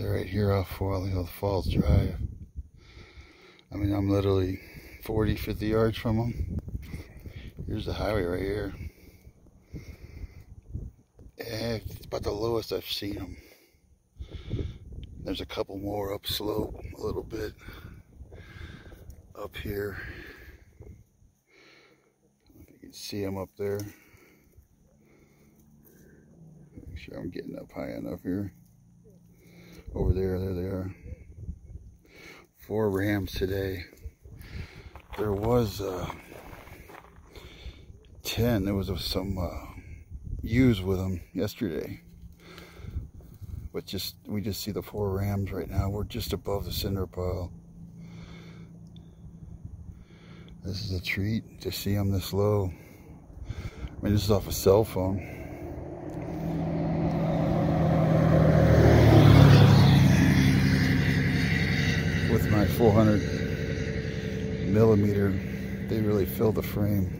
They're right here off Hill Falls Drive. I mean, I'm literally 40, 50 yards from them. Here's the highway right here. Yeah, it's about the lowest I've seen them. There's a couple more up slope a little bit up here. you can see them up there. Make sure I'm getting up high enough here. Over there, there they are. Four rams today. There was uh, 10. There was some uh, ewes with them yesterday. But just we just see the four rams right now. We're just above the cinder pile. This is a treat to see them this low. I mean, this is off a cell phone. my 400 millimeter. They really fill the frame.